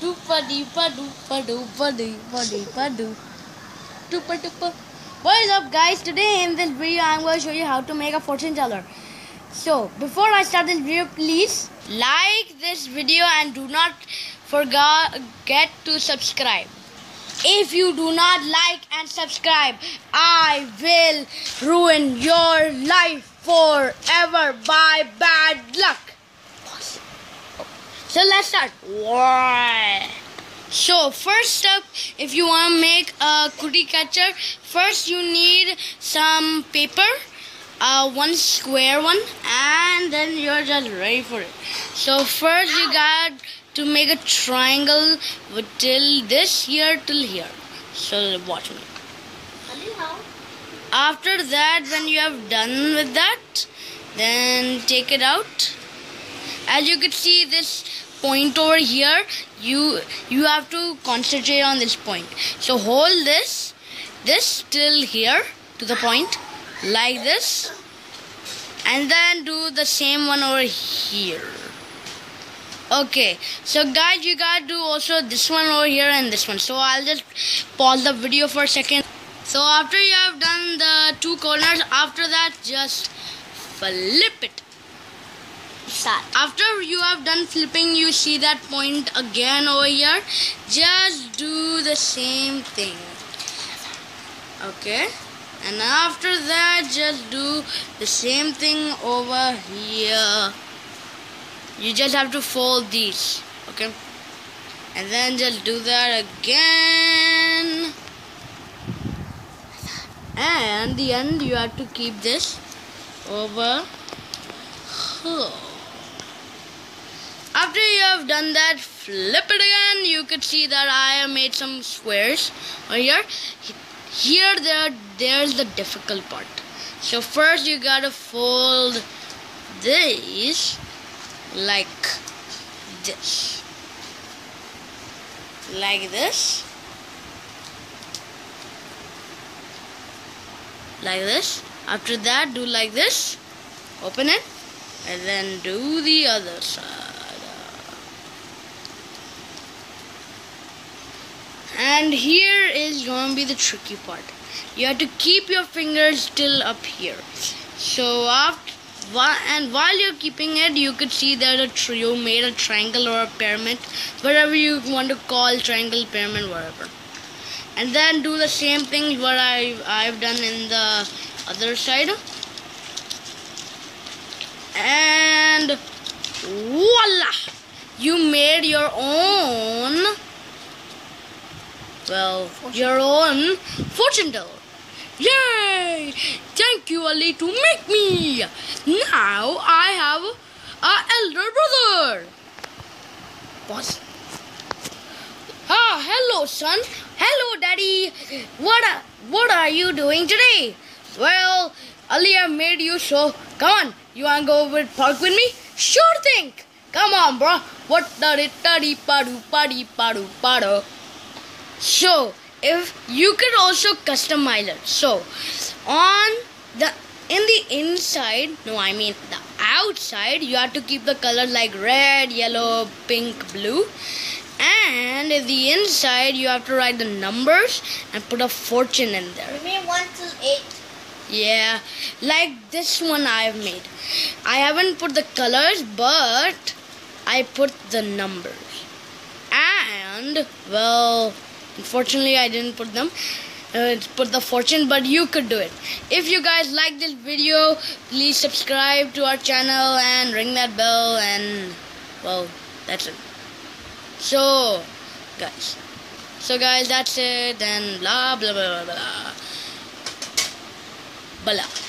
Doopa doopa doopa doopa doopa doopa doo. Doopa doopa. What is up guys? Today in this video I'm going to show you how to make a fortune teller. So before I start this video please like this video and do not forget to subscribe. If you do not like and subscribe, I will ruin your life forever by bad luck. So let's start. So first up, if you want to make a cookie catcher, first you need some paper, uh, one square one, and then you're just ready for it. So first you got to make a triangle till this here till here. So watch me. After that, when you have done with that, then take it out. As you can see, this point over here, you you have to concentrate on this point. So hold this, this till here to the point, like this, and then do the same one over here. Okay, so guys, you gotta do also this one over here and this one. So I'll just pause the video for a second. So after you have done the two corners, after that, just flip it. Start. After you have done flipping, you see that point again over here. Just do the same thing. Okay. And after that, just do the same thing over here. You just have to fold these. Okay. And then just do that again. And the end, you have to keep this over here. After you have done that, flip it again. You could see that I have made some squares over here. Here, there, there's the difficult part. So first, you gotta fold these like this, like this, like this. After that, do like this. Open it, and then do the other side. And here is going to be the tricky part. You have to keep your fingers still up here. So after and while you're keeping it, you could see that a tri- you made a triangle or a pyramid, whatever you want to call triangle, pyramid, whatever. And then do the same thing what I I've done in the other side. And voila! You made your own well, your own fortune teller. Yay! Thank you, Ali, to make me. Now I have a elder brother. What? Ah, hello, son. Hello, daddy. What? Are, what are you doing today? Well, Ali, I made you so. Come on, you wanna go with park with me? Sure thing. Come on, bro. What da da di padu padi padu padu. So, if you could also customize it. So, on the in the inside, no, I mean the outside, you have to keep the colors like red, yellow, pink, blue. And in the inside, you have to write the numbers and put a fortune in there. You mean 1 till 8? Yeah, like this one I've made. I haven't put the colors, but I put the numbers. And, well, Unfortunately, I didn't put them. Uh, put the fortune, but you could do it. If you guys like this video, please subscribe to our channel and ring that bell. And well, that's it. So, guys. So, guys, that's it. And blah blah blah blah blah. Blah.